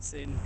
soon.